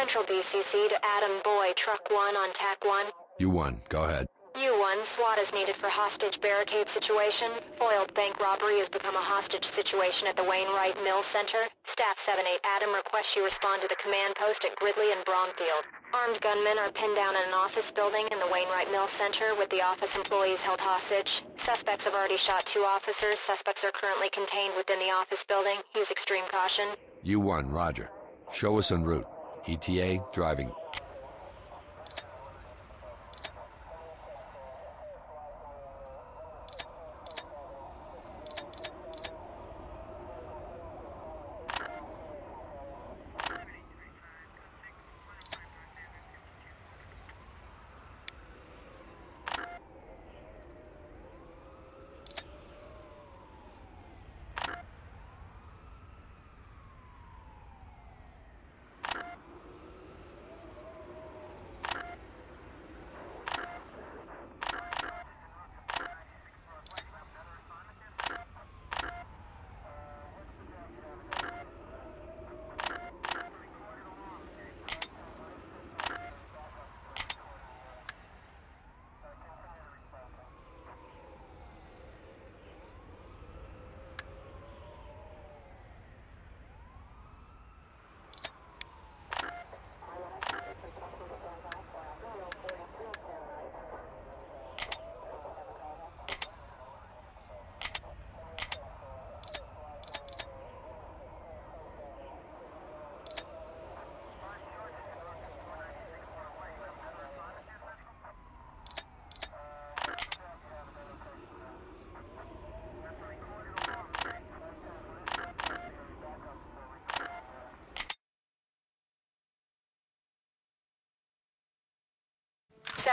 Central BCC to Adam Boy, Truck 1 on TAC 1. You won. Go ahead. U1, SWAT is needed for hostage barricade situation. Foiled bank robbery has become a hostage situation at the Wainwright Mill Center. Staff 7-8 Adam requests you respond to the command post at Gridley and Bromfield. Armed gunmen are pinned down in an office building in the Wainwright Mill Center with the office employees held hostage. Suspects have already shot two officers. Suspects are currently contained within the office building. Use extreme caution. You won. Roger. Show us en route. ETA, driving.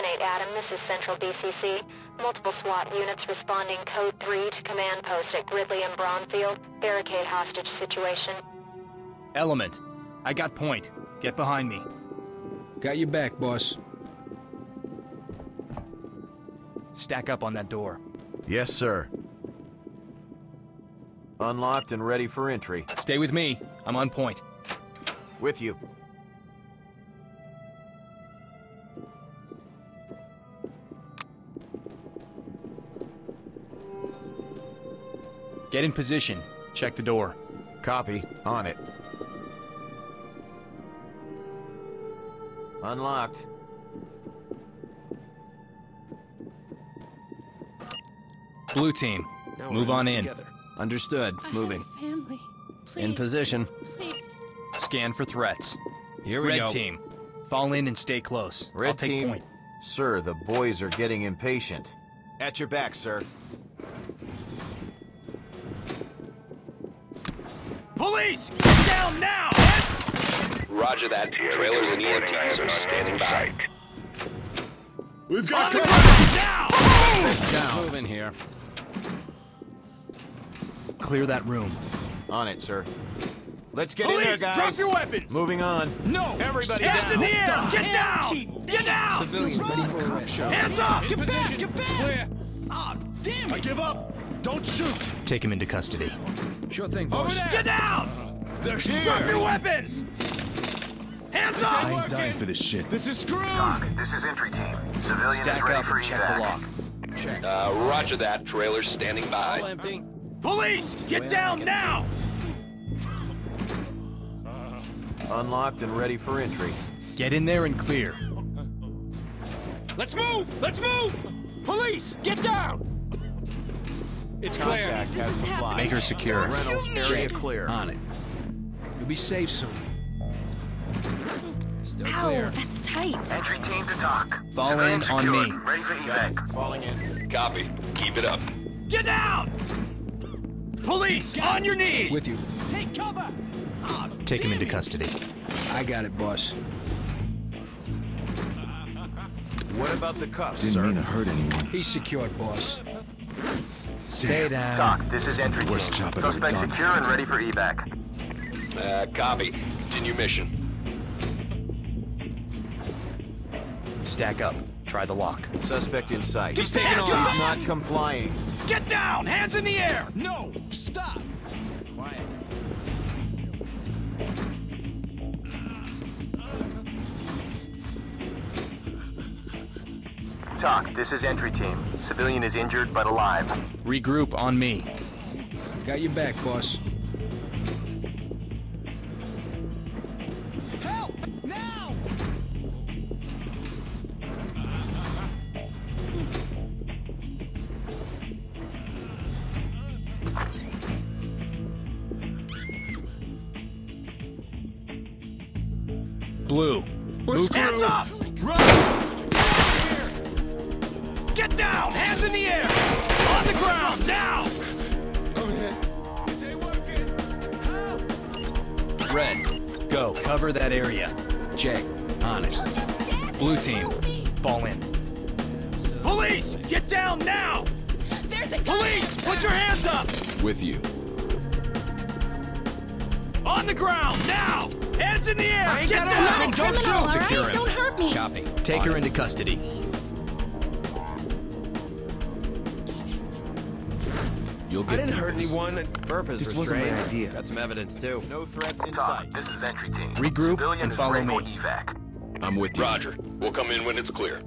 Seven Adam, this is Central BCC. Multiple SWAT units responding code 3 to command post at Gridley and Bromfield. Barricade hostage situation. Element. I got point. Get behind me. Got your back, boss. Stack up on that door. Yes, sir. Unlocked and ready for entry. Stay with me. I'm on point. With you. Get in position. Check the door. Copy. On it. Unlocked. Blue team. Move on in. Understood. I Moving. Have family. Please. In position. Please. Scan for threats. Here we Red go. Red team. Fall in and stay close. Red I'll take team. point. Sir, the boys are getting impatient. At your back, sir. Get down now! Roger that. Trailers and EMTs are standing by. We've got Down. Move in here. Clear that room. On it, sir. Let's get in there, guys. drop your weapons! Moving on. No! Everybody Hands down. in the air! Get down! Get down! Civilians ready for a show. Hands up! Get back! Get back! Clear. Oh, damn it! I give up. Don't shoot. Take him into custody. Sure thing, boss. Get down! They're Drop your weapons! Hands up! I ain't dying for this shit. This is screwed. Doc, this is entry team. Civilian Stack is up for and check the lock. Check. Uh, roger that. Trailers standing All by. empty. Police! Get down now! Unlocked and ready for entry. Get in there and clear. Let's move! Let's move! Police, get down! It's clear. Contact This has is. Make her secure. Reynolds, area clear. On it. You'll be safe soon. Still Ow, clear. that's tight. Entry team to TOC. Fall Civilian in on me. Ready for evac. Falling in. Copy. Keep it up. Get down! Police, on your knees! With you. Take cover. Take him into custody. I got it, boss. What about the cuffs, Didn't sir? mean to hurt anyone. He's secured, boss. Stay down. Doc, this is entry team. worst job I've ever Suspect done. secure and ready for evac. Uh, copy. Continue mission. Stack up. Try the lock. Suspect in sight. Get He's taking off. He's not complying. Get down! Hands in the air! No! Stop! Quiet. TOC, this is entry team. Civilian is injured but alive. Regroup on me. Got your back, boss. Red. Go. Cover that area. Jay. On it. Blue team. Fall in. Police! Get down now! There's a gun Police! Put your hands up! With you. On the ground! Now! Hands in the air! I ain't Get got a down! weapon. Don't criminal, shoot. Secure right? him. Don't hurt me. Copy. Take her into custody. You'll I didn't hurt this. anyone. Purpose This wasn't my idea. Got some evidence too. No threats in TOC, sight. this is entry team. Regroup Civilian and follow me. evac. I'm with you. Roger. We'll come in when it's clear.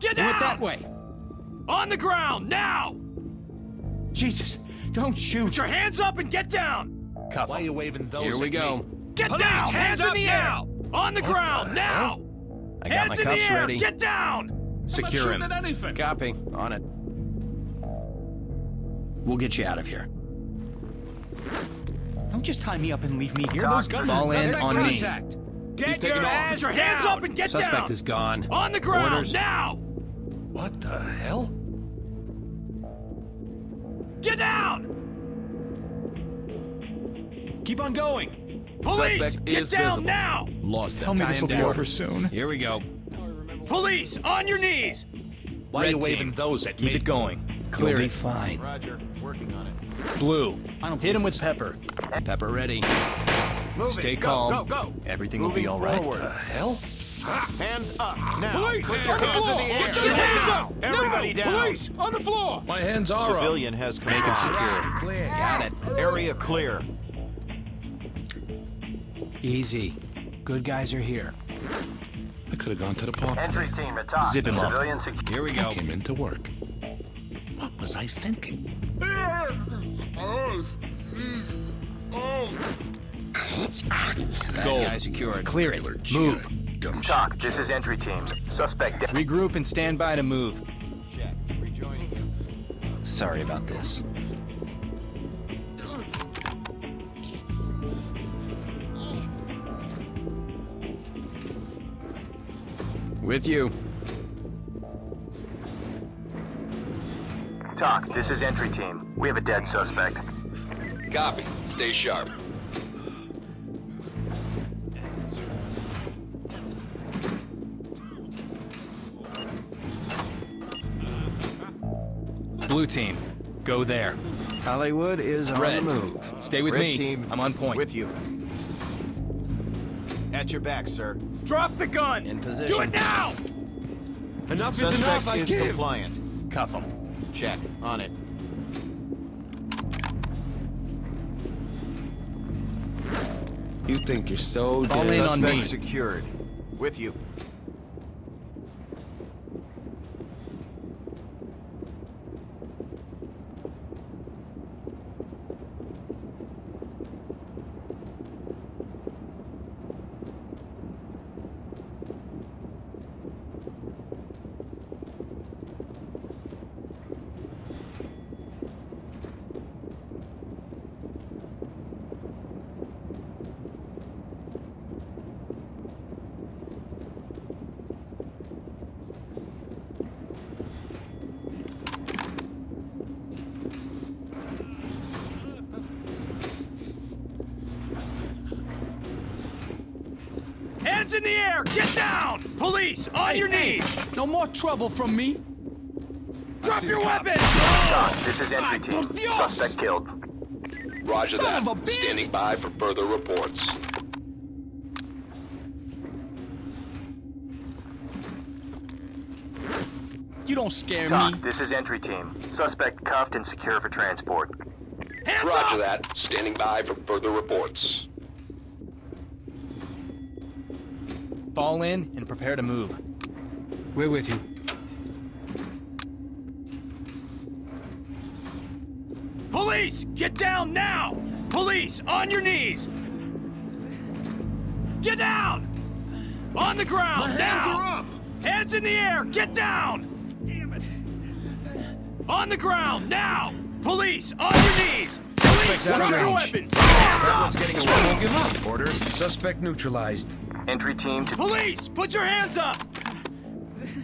Get Do down! it that way. On the ground! Now! Jesus, don't shoot. Put your hands up and get down! Cuff Why are you waving those Here we at go. me? Get Police, down! hands Hands in up the now! air! On the ground! Now! I got Hands my in the cuffs air! ready. Get down! Secure him. anything. Copy. On it. We'll get you out of here. Don't just tie me up and leave me here. TOC, Those guns Fall in Suspect on me. contact. Get He's taking your off. hands your hands down. up and get Suspect down! is gone. On the ground! Orders. Now! What the hell? Get down! Keep on going. Police! Suspect get is down visible. now! Lost that. Tell me this will be over soon. Here we go. Police! On your knees! Why Red are you waving team. those at Keep me? it going. Clear You'll be it. fine. Roger. Working on it. Blue. I don't Hit him with pepper. Pepper ready. Move Stay it. Go, calm. Go, go, Everything Moving will be all right. forward. The hell? Ah, hands up now. Police! Put your On the hands in floor! the air. Get those hands up! Everybody Now! down. Police! On the floor! My hands are up. Civilian has Make him secure. Clear. Got it. Area clear. Easy. Good guys are here. I could have gone to the park Entry today. team at TOC. Zip him up. Civilian secure. Here we I go. came in to work. What was I thinking? Bad Go. guy secured. Clear it. Move. Gum TOC, this is entry team. Suspect dead. Regroup and stand by to move. Check. Rejoining you. Sorry about this. With you. TOC, this is entry team. We have a dead suspect. Copy. Stay sharp. Blue team. Go there. Hollywood is on the move. Stay with Red me. team. I'm on point. With you. At your back, sir. Drop the gun! In position. Do it now! Enough is enough. I is give. compliant. Cuff him. Check. On it. You think you're so Fall dead. in on me. secured. With you. Hands in the air! Get down! Police! On your knees! No more trouble from me. Drop your the weapon! TOC, oh. this is entry team. Ah, Suspect killed. Roger Son that. of a bitch! Standing by for further reports. You don't scare TOC, me. this is entry team. Suspect cuffed and secure for transport. Hands Roger up! that. Standing by for further reports. Fall in and prepare to move. We're with you. Police, get down now! Police, on your knees! Get down! On the ground, My hands now! are up! Hands in the air, get down! Damn it. On the ground, now! Police, on your knees! Police, Suspects out of drop your range. weapons! Hands up! getting away. Won't give up. Orders. Suspect neutralized. Entry team to Police, put your hands up!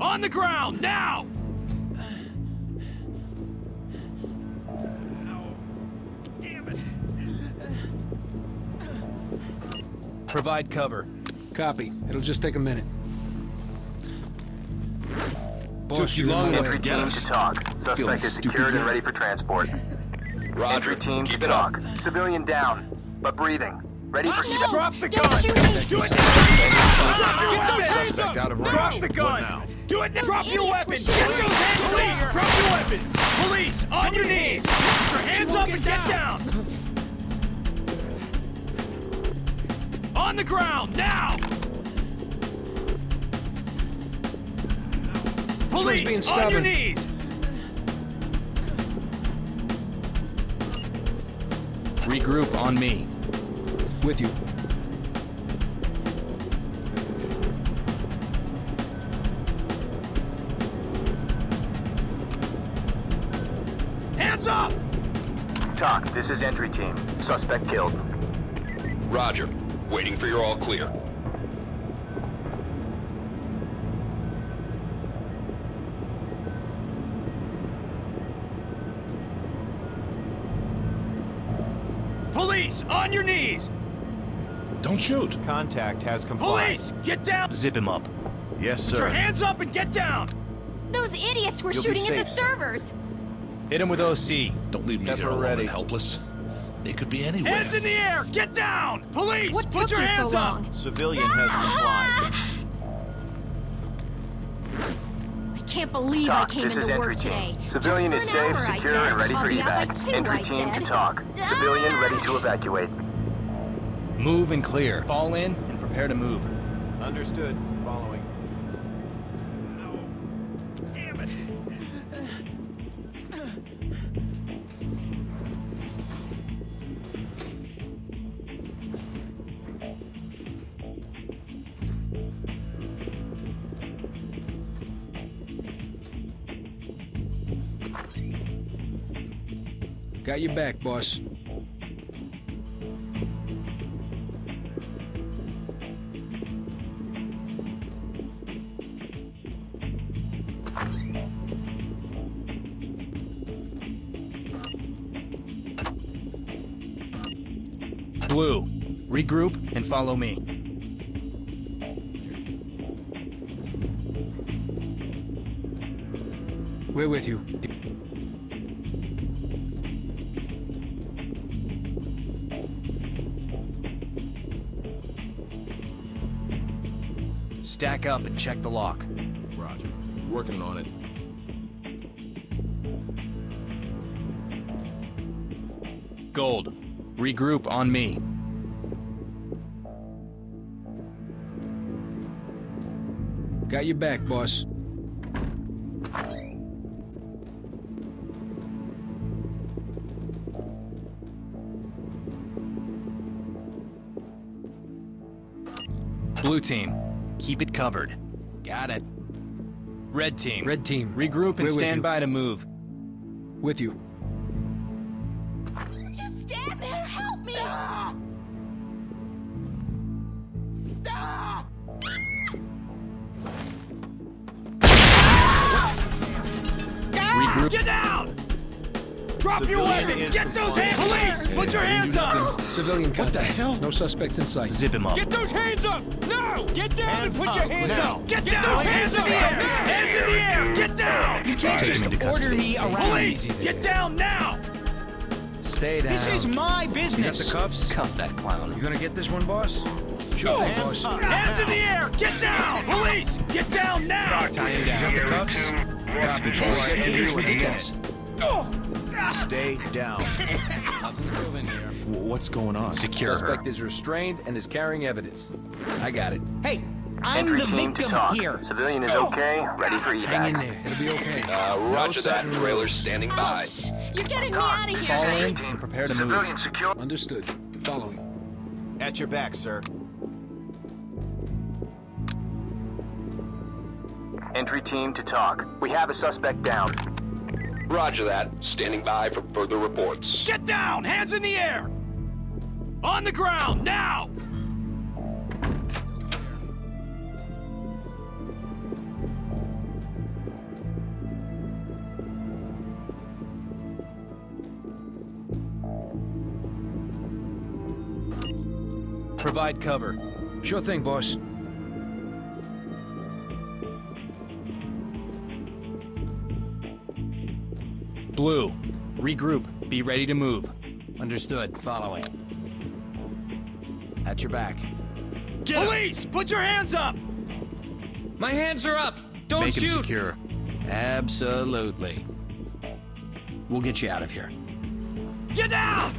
On the ground, now! Damn it. Provide cover. Copy. It'll just take a minute. Boss, Took you you're in long my enough way. entry get team us. to TOC. Feeling Suspect is stupid secured and ready for transport. Roger. Entry team Keep to it up. TOC. Civilian down, but breathing. Ready for oh, evac. Drop the Don't gun! shoot me! Do it now! Get those hands up! out of range. Drop the gun! now? Do it now! Drop your idiots weapons! Get those hands Police, up! Drop your weapons! Police, on your knees! Put your hands up and get down! On the ground, now! Police, on your knees! Regroup on me. With you. Hands up! TOC. This is entry team. Suspect killed. Roger. Waiting for your all clear. Police, on your knees! Don't shoot. Contact has complied. Police, get down! Zip him up. Yes, sir. Put your hands up and get down! Those idiots were You'll be shooting at the sir. servers. Hit him with OC. Don't leave me Pepper here alone ready. and helpless. They could be anywhere. Hands in the air! Get down! Police! What put your you so hands long? up! Civilian has complied. I can't believe I came This into work team. today. Civilian Just is for an safe, hour, I secure, said. and ready I'll for be evac. Entry I team said. to TOC. Civilian Ah! ready to evacuate. Move and clear. Fall in and prepare to move. Understood. Following. Damn it! Got your back, boss. Blue. Regroup and follow me. We're with you. Stack up and check the lock. Roger. Working on it. Gold. Regroup on me. Got your back, boss. Blue team. Keep it covered. Got it. Red team. Red team. Regroup We're and stand by to move. With you. Get down! Drop your Civilian weapons! is Get those compliant. hands! Police! Put your hands up! Civilian contact. the hell? No suspects in sight. Zip him up. Get those hands up! No! Get down and put your hands up! Get down! Hands in the air! Hands in the air! Get down! You can't Take him into custody. Police! Get down now! Stay down. This is my You got the cuffs? Cuff that clown. You gonna get this one, boss? Sure, boss. Hands in the air! Get down! Police! Get down now! Tie him You got the cuffs? Copy, boss. Get to this ridiculous. Stay down. Nothing's here. What's going on? Secure her. Suspect is restrained and is carrying evidence. I got it. Hey, I'm Entry the victim here. Civilian is okay, ready for evac. Hang in there. It'll be okay. Uh, roger that. sudden Trailers standing by. Ouch! You're getting me out of here! Fall entry in team. and prepare to move. Civilian secure. Understood. Following. At your back, sir. Entry team to TOC. We have a suspect down. Roger that. Standing by for further reports. Get down! Hands in the air! On the ground, now! Provide cover. Sure thing, boss. Blue, regroup. Be ready to move. Understood. Following. At your back. Police, put your hands up! My hands are up. Don't Make him shoot. secure. Absolutely. We'll get you out of here. Get down!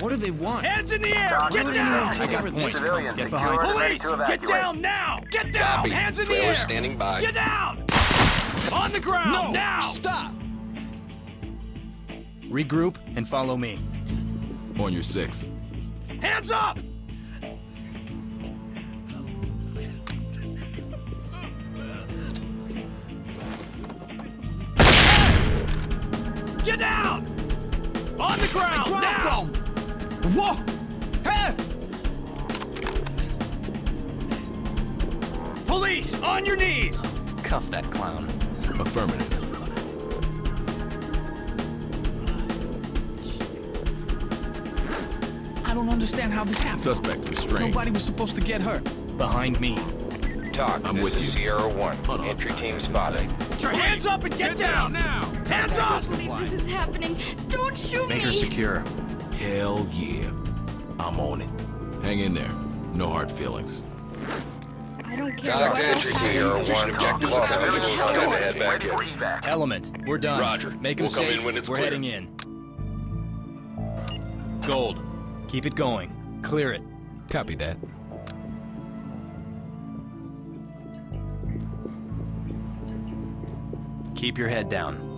What do they want? Hands in the air! Talk Get down! civilian. I got points. Civilian Get secure behind. Police, get down now! Get down! Copy. Hands in the Trailer air! standing by. Get down! On the ground, No! now! Stop! Regroup and follow me. On your six. Hands up! Get down! On the ground, now! Whoa! Hey! Police, on your knees! Cuff that clown. Affirmative. Understand how this happened. Suspect restrained. Nobody was supposed to get hurt. Behind me. TOC. I'm this with is you. Sierra One. Hold on. Entry team spotted. Put your hands up and get, down. now. Hands up. I up! can't believe this is happening. Don't shoot Make me! her secure. Hell yeah. I'm on it. Hang in there. No hard feelings. I don't care Talk what to else happens. One Just objective get me is out of coming this in. hell. We're gonna head back in. Element, we're done. Roger. Make them We'll come in safe. when it's we're clear. heading in. Gold. Keep it going. Clear it. Copy that. Keep your head down.